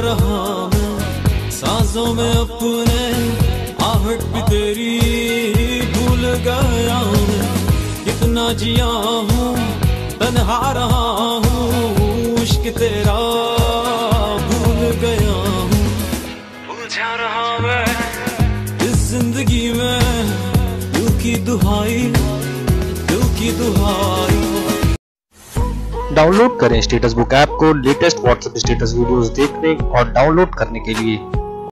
रहा मैं सांसों में अपने आहट भी तेरी भूल गया मैं कितना जिया हूँ तन्हा रहा हूँ। इश्क तेरा भूल गया हूँ। उलझा रहा मैं। इस ज़िंदगी में दिल की दुहाई दिल की दुहाई। डाउनलोड करें स्टेटस बुक ऐप को लेटेस्ट व्हाट्सएप स्टेटस वीडियोस देखने और डाउनलोड करने के लिए।